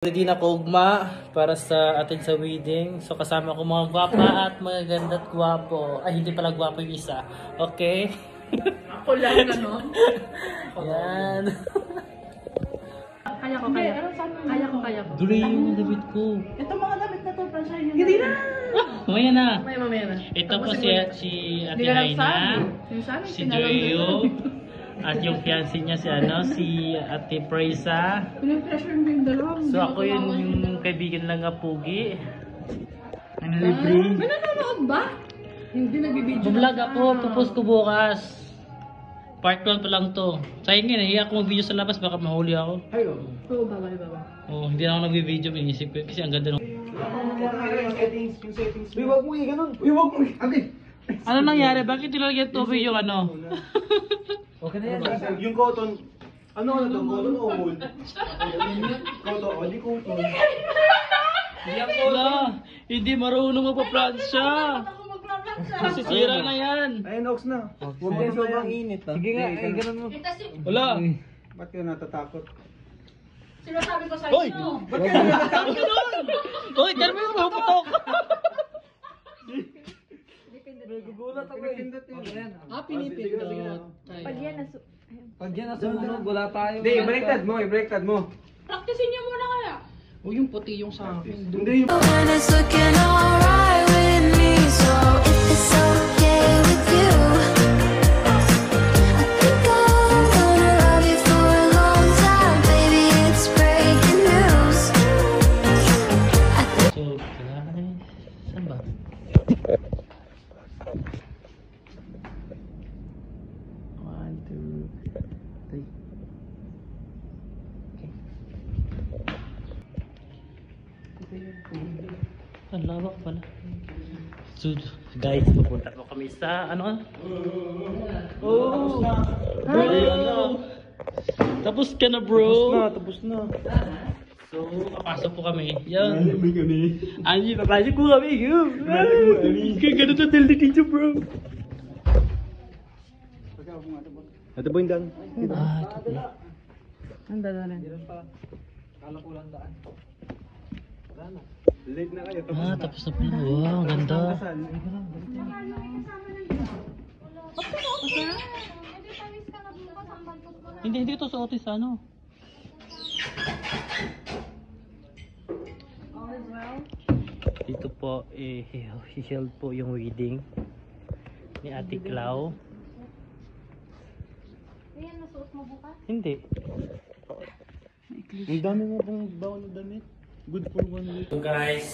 Ready na ko ugma para sa atin sa wedding. So kasama ko mga gwapa at mga ganda at gwapo. Ay, hindi pala gwapo yung isa. Okay? Ako lang ano. Yan. Kaya ko, kaya. Kaya ko, kaya ko. Duloy yung damit ko. Ito mga damit na to, Francine. Hindi na. Mamaya na. May mamaya na. Ito po si, si Ate Haina, si Joyo. At yung fiancé niya si ano, si Ate Presa. Pinapressure mo yung dalawa. So ako yun yung kaibigan lang nga pugi. Ano libre? May nanonood ba? Hindi nagbibideo. Vlog ako, popost ko bukas. Part 1 pa lang to. Sayang nga, nahiya ako mag-video sa labas, baka mahuli ako. Oo, bawal, bawal. Oh, hindi na ako nag-video, inisip ko kasi ang ganda ng... Uy, wag mo eh, ganun. Uy, wag mo eh. Okay. Ano nangyari? Bakit nilagyan tubig yung ano? Okay na yan. Yung cotton, ano ano to? Cotton o wool? Cotton, o di cotton. Wala, hindi marunong magpa-plansya. Masisira na yan. Ayun, Ox na. Huwag din sobrang init ha. Sige nga, eh, ganun mo. Wala. Ba't ka natatakot? Sinasabi ko sa Hoy! inyo. Ba't ka natatakot? Hoy, tara mo yung puputok. Nagugulat ako eh. Ah, pinipindot. Pag yan na sumunod, wala tayo. Hindi, ibaliktad mo, ibaliktad mo. Practicein niyo muna kaya. O yung puti yung sa akin. Hindi yung... So, guys, pupunta po kami sa, ano? Oh! Bro! Tapos ka na, bro! tapos na. So, papasok po kami. Yan. May kami. Anji, papasok po kami. Yun. Kaya ganun na dahil dito, bro. Ito ba yung daan? Ah, ito pala. Ang dala na. Late na kayo. Ah, tapos na pala. Wow, ang ganda. Hindi, hindi ito sa otis, ano? Dito po, eh, held po yung wedding ni Ate Clau. Hindi. Ang dami nga pang bawal na damit. Good for one week. So guys,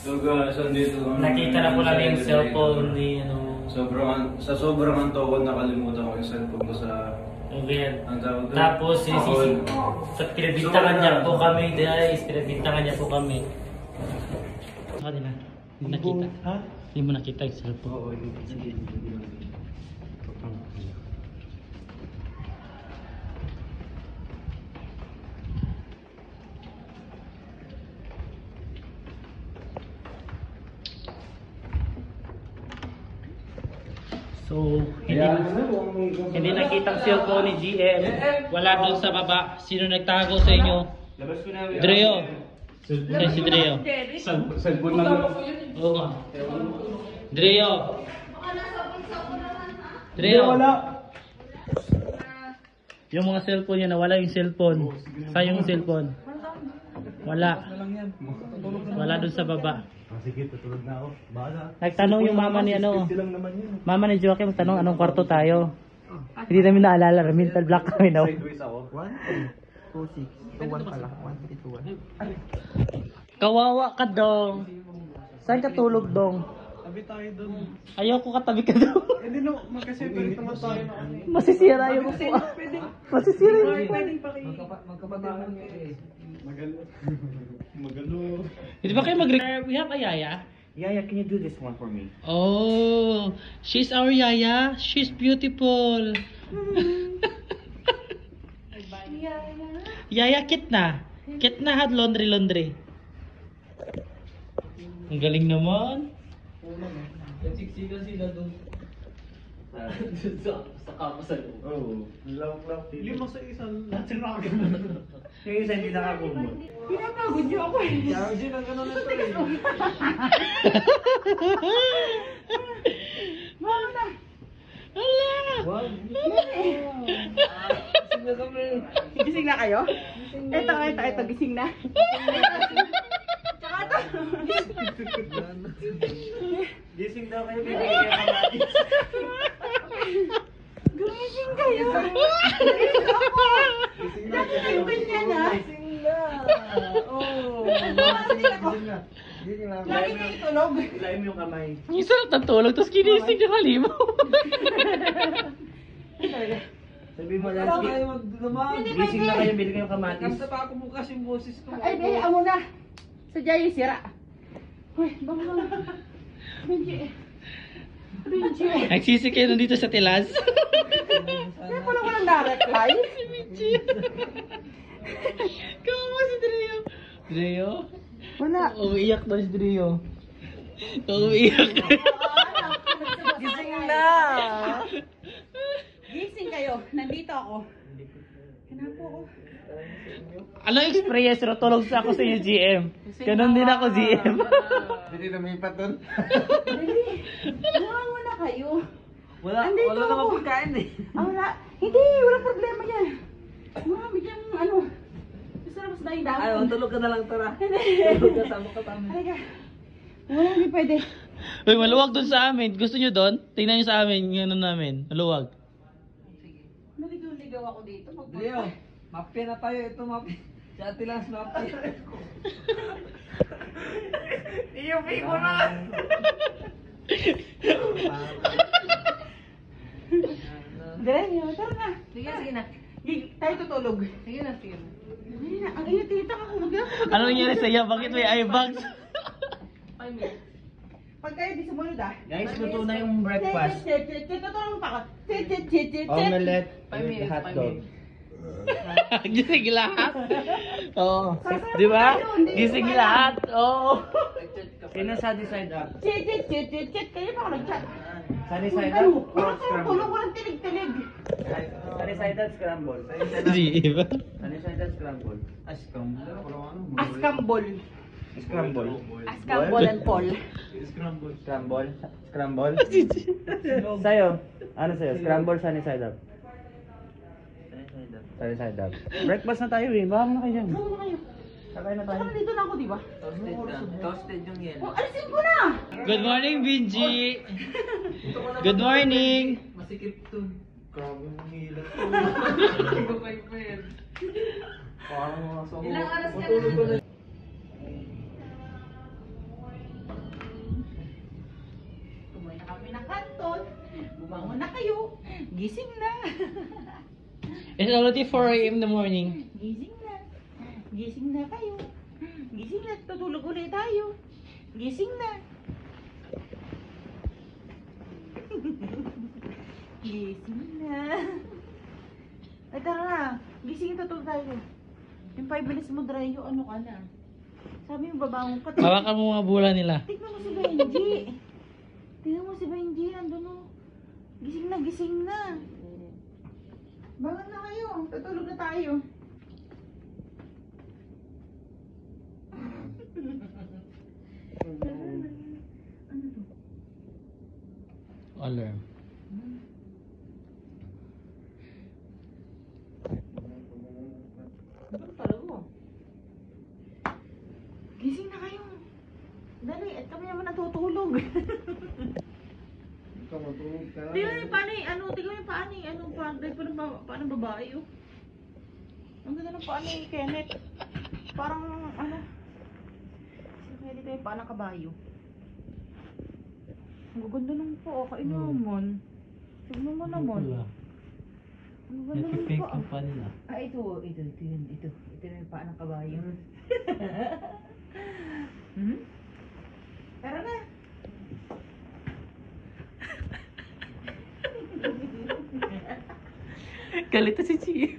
So guys, andito nakita na po namin yung cellphone ni ano. Sobrang, sa sobrang antok nakalimutan ko yung cellphone ko sa... Okay. Ang tawag doon? Tapos, si, si, Ako- sa pinabintangan niya po kami, guys. Pinabintangan niya po kami. Sa kanila. Hindi nakita. Ha? Hindi mo nakita yung cellphone. Oo, hindi. Sige. So, hindi, hindi nakita ang cellphone ni GM. Wala doon sa baba. Sino nagtago sa inyo? Labas ko na. Dreo. Ay, si Dreo. Cellphone lang. Oo nga. Dreo. Dreo. Wala. Yung mga cellphone niya, nawala yung cellphone. Sa yung cellphone. Wala. Wala doon sa baba. Ah, sige, tutulog na ako. Bahala. Nagtanong yung mama ni ano. Fifty lang naman yun. Mama ni Joaquin, tanong anong kwarto tayo. Hindi namin naalala, mental block kami daw. Sideways ako. One, two, six. So, one pala. One, three, two, one. Kawawa ka dong. Saan ka tulog dong? Tabi tayo doon. Ayoko katabi ka dong. Hindi no, magka-separate naman tayo na ano. Masisira yung upuan. Masisira yung upuan. Magkapatahan niyo eh. Magalo. Hindi ba kayo mag We have a yaya? Yaya, can you do this one for me? Oh, she's our yaya. She's beautiful. yaya, kit na. Kit na had laundry laundry. Ang galing naman. Nagsiksikan sila doon. Sa kama sa loob. Oo. Lawak-lawak. Lima sa isang natiraga. Yung isa hindi nakakumot. Pinapagod niyo ako eh. Kaya siya ng gano'n na ito eh. Mama na. Wag. Gising na kayo? Ito, ito, ito, gising na. Tsaka ito. Gising daw kayo, bibigyan kayo kamatis. Gumising kayo. Gising na. Lagi kayo ganyan ha. Oo. Gising ako. Na. Na. Lagi kayo tulog. Ilaim yung kamay. Tapos kinising na. Sabi mo lang, gising na kayo, bili kayo kamatis. Kanta pa ako bukas yung boses ko. Ay, di, amo na. Sadya yung sira. Uy, bang bang. Benji. Benji. Nagsisi kayo nandito sa tilas. Kaya pala walang na-reply. si Michi. Kawawa si Drio. Drio? Wala. Umiiyak na si Drio. Umiiyak na. Gising na. Gising kayo. Nandito ako. Hinapo ako. Ano yung experience? Pero tulog sa ako sa iyo, GM. Ganon din ako, GM. Hindi lumipat doon. Dali. Buwan mo na kayo. Wala, Andito wala ako. namang pagkain eh. Ah, wala. Hindi, walang problema yan. Marami dyan, ano. Masarap sa daing dahon. Ayaw, tulog ka na lang tara. Tulog ka, sama ka tama. Halika. Wala, hindi pwede. Uy, maluwag dun sa amin. Gusto nyo doon? Tingnan nyo sa amin, yung ano namin. Maluwag. Naligaw-ligaw ako dito. Magpunta. Leo, mapya na tayo. Ito mapya. Si ate lang si mapya. Iyupi ko na! Diretso, tara na. Sige, sige na. Tayo tutulog. Sige na, sige na. Ang init tita ka kung Ano nangyari sa'yo? Bakit may eye bags? Five minutes. Pag kayo di sumunod ah. Guys, luto na yung breakfast. Tutulong pa ka. Omelette with minutes, hot five dog. minutes. Gising lahat. Oo. Di ba? Gising lahat. Oo. Sino sa decide up? Tit, tit, tit, tit, tit. Kayo pa ako nag-chat. Sunny side Ano? up or Parang kayo scramble? tulong walang tilig-tilig. Sunny side up, scramble. GM. Sunny side up, scramble. Ah, scramble? Askambol. Scramble. Askambol and Paul. Scramble. Scramble? Sa'yo? Ano sa'yo? Scramble, sunny side up? Sunny side up. Breakfast na tayo eh. Baka na kayo dyan. Ano na kayo? Sakay na tayo. Dito na ako, di ba? Toasted na. Toasted yung yellow. Oh, alisin ko na! Good morning, Binji. Good morning. Masikip to. Grabe ang hilat. Hindi ko pa yung Parang mga sa Ilang oras ka na? Kumain na kami ng kanton. Bumangon na kayo. Gising na. It's already 4 a.m. in the morning. Gising na. Gising na kayo. Gising na. Tutulog ulit tayo. Gising na. Gising na. Ay, tara na. Gising na tutulog tayo. Yung 5 minutes mo dry yung ano ka na. Sabi mo babangon ka. Hawakan mo mga bula nila. Tignan mo si Benji. Tignan mo si Benji. Andun o. Gising na, gising na. Bangon na kayo. Tutulog na tayo. ano to? Alarm. Ano talaga? Gising na kayo. Dali, at kami naman natutulog. Ikaw matulog ka. Tingnan yung paano eh, ano, tingnan ano, paano, paano, paano, paano babae oh. Ang ganda ng paano eh, Kenneth. Parang, ano, sige, dito yung paano kabayo. Ang gaganda ng po, oh, kain naman. Tignan mo naman. Ang ganda ng Pink po. ang pa nila. Ah, ito, ito, ito yun, ito. Ito na yung paa ng kabayo. hmm? Tara na. Galit na si Chief.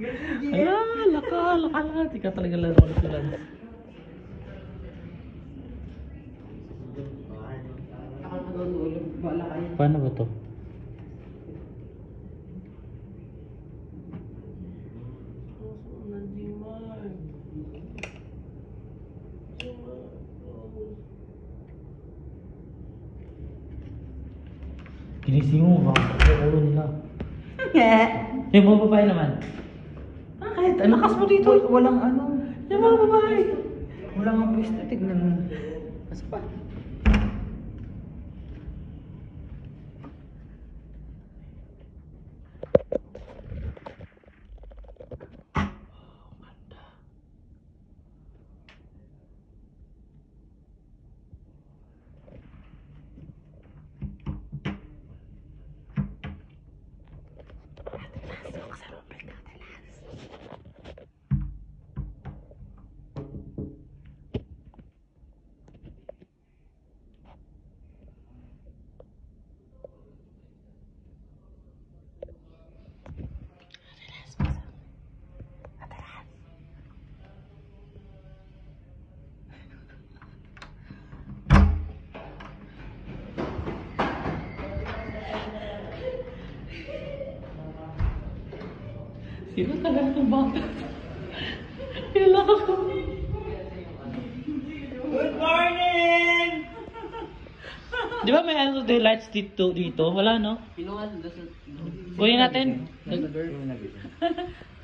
Ala, laka, laka, laka. Hindi ka talaga laro ng tulan. Paano ba to? Ginising mo ba? Sa ulo nila. Yung mga babae naman. Bakit? Ang lakas mo dito. Walang ano. Yung mga babae. Walang ang pwesto. Tignan mo. Asa pa? Sino talaga itong bata? Pinalakas ko. Good morning! Di ba may ano the lights dito dito? Wala no? Pinuhan doon. Kunin natin.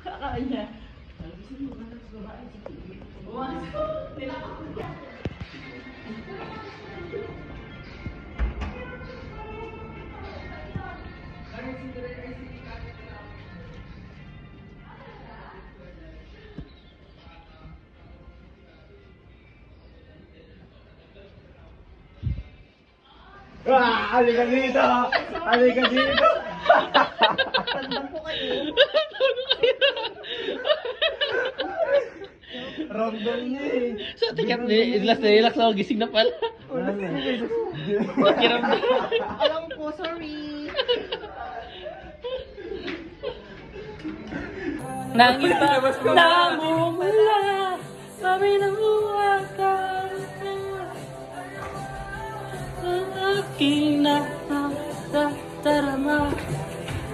Kakaanya. Ah! Halika dito! Halika dito! Tandang ko kayo. Ramdam niya eh. So, teka, relax na relax ako. Gising na pala. Pakiramdam. Alam ko, sorry. Nangita namumula Sabi ng uwakan Ang aking na na na tarama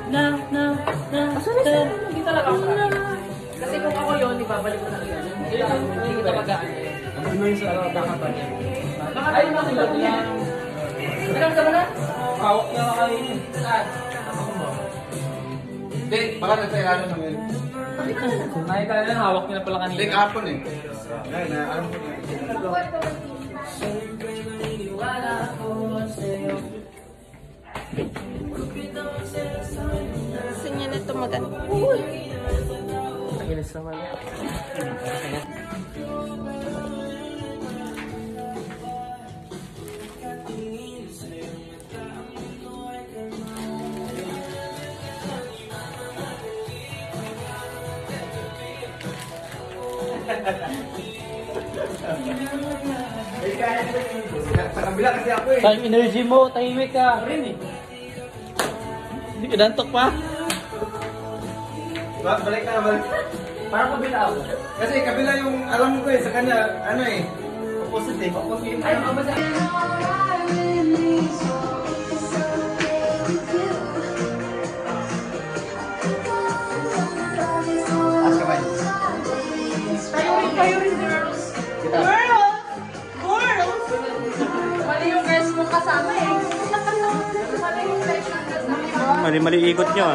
Na na na Hindi talaga ako Kasi kung ako yun, ibabalik ko na yun Hindi ko talaga Ano yung sa kakatan niya? Ay, makulat lang Bilang ka ba na? Hawak na kayo yun Hindi, baka nasa ilalim ng yun. Nakita na lang, hawak niya na pala Hindi, kanina kahapon eh. Ngayon, na, alam ko na. Gusto niya na ito maganda. Agilis naman Sa kabila kasi ako eh. Time energy mo, tahimik ka. Rin eh. Hindi ka dantok pa. Ba- Balik na, balik. Parang kabila ako. Kasi kabila yung alam ko eh, sa kanya, ano eh. Opposite eh. Opposite. Ay, ka ba? Rin, kayo rin, girls. Girls! Girls! Mali yung girls mong kasama eh. Mali-mali ikot nyo